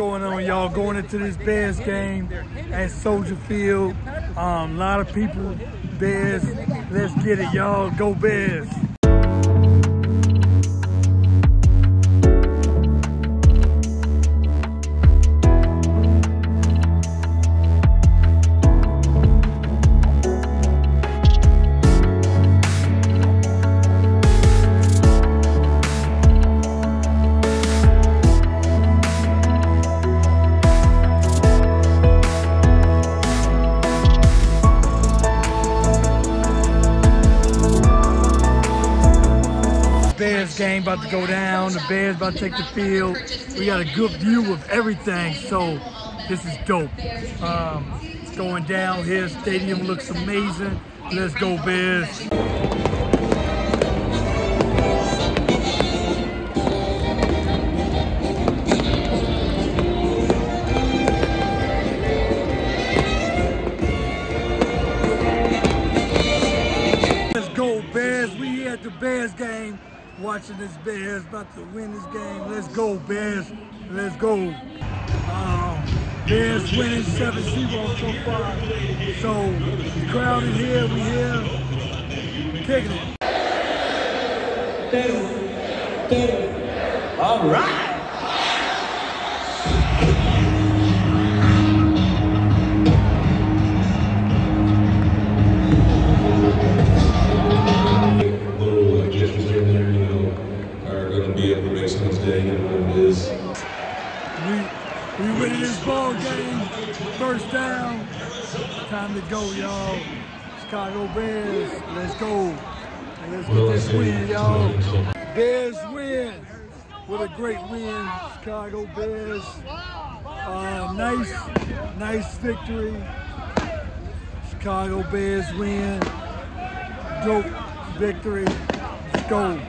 going on, y'all? Going into this Bears game at Soldier Field. Um, a lot of people, Bears. Let's get it, y'all. Go Bears. Game about to go down. The Bears about to take the field. We got a good view of everything, so this is dope. Um, it's going down here. Stadium looks amazing. Let's go Bears. Let's go Bears. We here at the Bears game watching this Bears about to win this game. Let's go Bears. Let's go. Um, Bears winning 7-0 so far. So the crowd is here. We here. Kicking it. All right. We we winning this ball game. First down. Time to go, y'all. Chicago Bears. Let's go. Let's get this win, y'all. Bears win with a great win. Chicago Bears. Uh, nice, nice victory. Chicago Bears win. Dope victory. Let's go.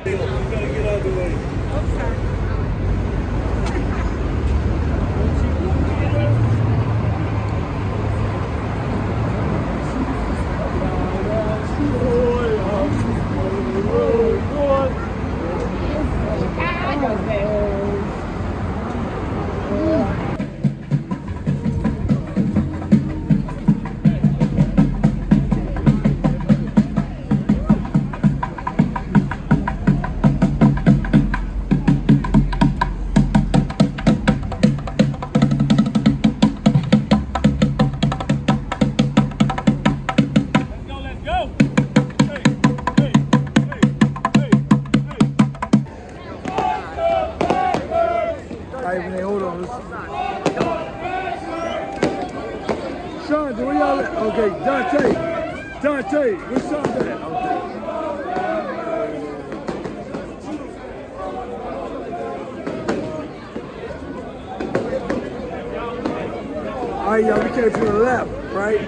Sean, where y'all at? Okay, Dante. Dante, where's Sean at? Okay. All right, y'all, we came to the left, right?